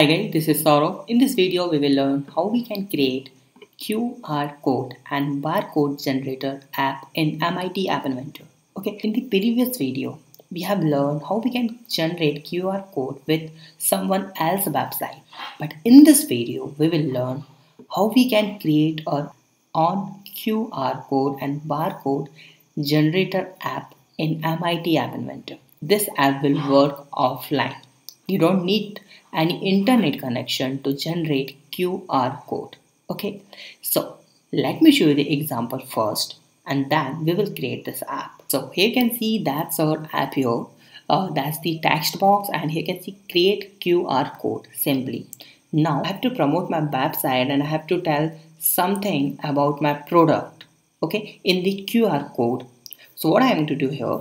Hi guys, this is Sourabh. In this video, we will learn how we can create QR code and barcode generator app in MIT App Inventor. Okay, in the previous video, we have learned how we can generate QR code with someone else's website. But in this video, we will learn how we can create our own QR code and barcode generator app in MIT App Inventor. This app will work offline. You don't need any internet connection to generate QR code. Okay, so let me show you the example first and then we will create this app. So here you can see that's our app here. Uh, that's the text box and here you can see create QR code simply. Now I have to promote my website and I have to tell something about my product okay in the QR code. So what I am going to do here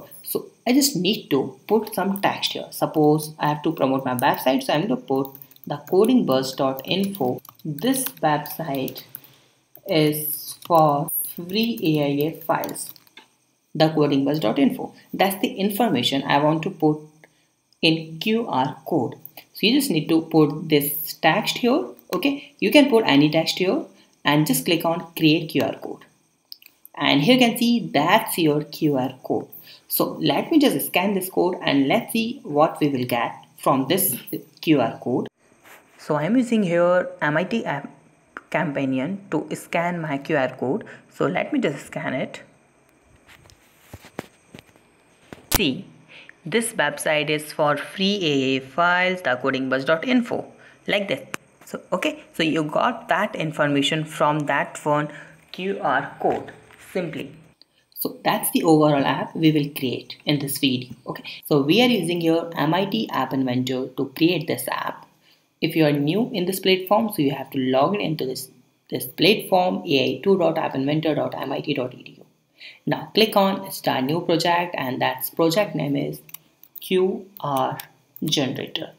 I just need to put some text here. Suppose I have to promote my website. So I'm going to put the codingbus.info. This website is for free AIA files. The codingbus.info. That's the information I want to put in QR code. So you just need to put this text here. Okay. You can put any text here and just click on create QR code. And here you can see that's your QR code. So let me just scan this code and let's see what we will get from this QR code. So I'm using here MIT app companion to scan my QR code. So let me just scan it. See, this website is for free AA files, the codingbus.info like this. So, okay, so you got that information from that one QR code simply. So that's the overall app we will create in this video. Okay, so we are using your MIT App Inventor to create this app. If you are new in this platform, so you have to log in into this, this platform ai2.appinventor.mit.edu. Now click on start new project and that project name is QR generator.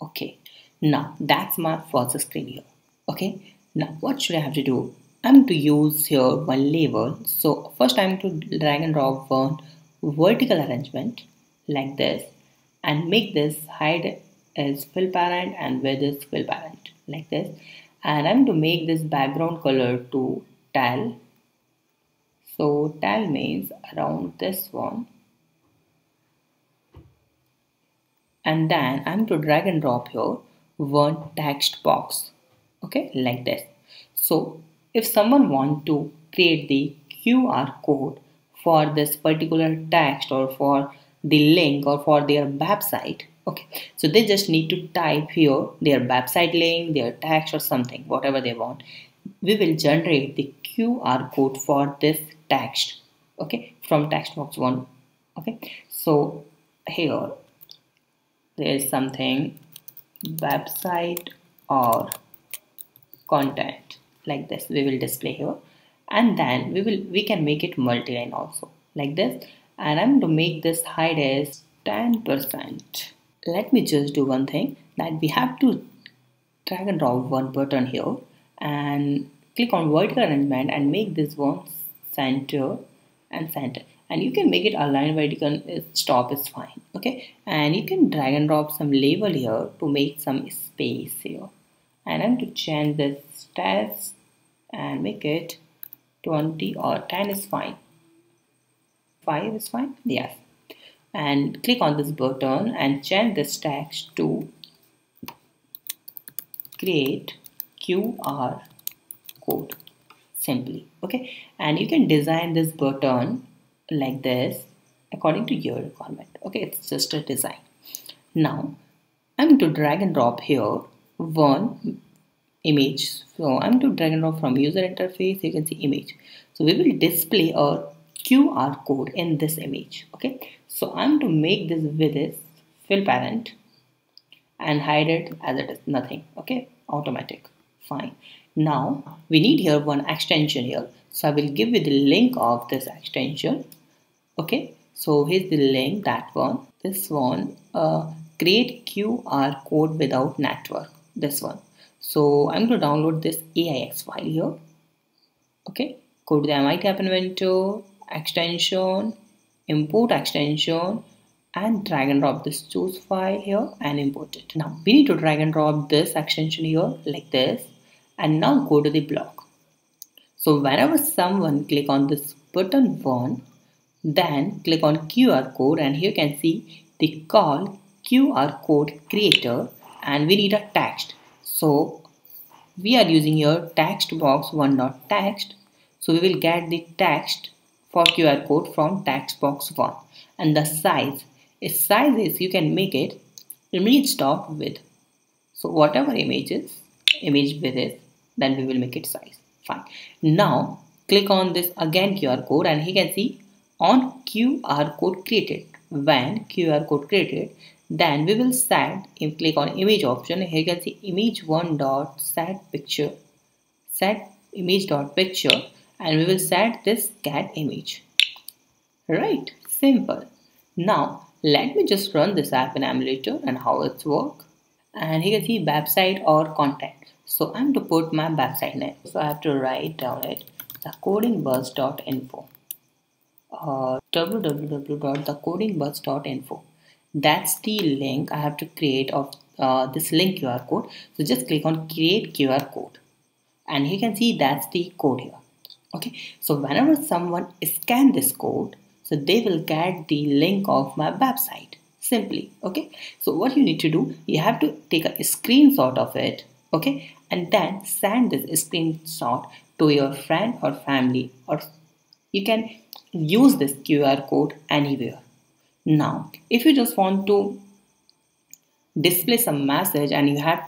Okay, now that's my first screen here. Okay, now what should I have to do? I'm to use here one label. So first I'm to drag and drop one vertical arrangement like this and make this height as fill parent and width is fill parent like this. And I'm to make this background color to teal. So teal means around this one. And then I'm to drag and drop here one text box. Okay, like this. So if someone want to create the QR code for this particular text or for the link or for their website okay so they just need to type here their website link their text or something whatever they want. We will generate the QR code for this text okay from text box one okay. So here there is something website or content like this we will display here. And then we will we can make it multi-line also like this. And I'm to make this height as 10% let me just do one thing that we have to drag and drop one button here. And click on vertical arrangement and make this one center and center. And you can make it align vertical stop is fine okay? And you can drag and drop some label here to make some space here and I'm to change this stats and make it 20 or 10 is fine. 5 is fine? Yes. And click on this button and change this text to create QR code simply okay? And you can design this button like this according to your requirement okay? It's just a design. Now I'm going to drag and drop here one image. So I'm to drag and drop from user interface. You can see image. So we will display a QR code in this image okay? So I'm to make this with this fill parent and hide it as it is nothing okay? Automatic. Fine. Now we need here one extension here. So I will give you the link of this extension okay? So here's the link that one. This one uh, create QR code without network. This one so I'm going to download this AIX file here. Okay, go to the MIT App Inventor, extension, import extension, and drag and drop this choose file here and import it. Now we need to drag and drop this extension here like this and now go to the block. So whenever someone click on this button one then click on QR code and here you can see the call QR code creator and we need a text. So we are using here text box one dot text. So we will get the text for QR code from text box one. And the size its size is you can make it image dot width. So whatever images image width is then we will make it size. Fine. Now click on this again QR code and you can see on QR code created. When QR code created then we will set if click on image option here you can see image one dot set picture set image dot picture and we will set this cat image right simple now let me just run this app in emulator and how it's work. And here you can see website or content. So I'm to put my website name. So I have to write down it thecodingbus.info or uh, www.thecodingbus.info. That's the link I have to create of uh, this link QR code. So just click on create QR code. And you can see that's the code here. Okay, so whenever someone scan this code, so they will get the link of my website. Simply. Okay. So what you need to do you have to take a screenshot of it. Okay. And then send this screenshot to your friend or family or you can use this QR code anywhere now if you just want to display some message and you have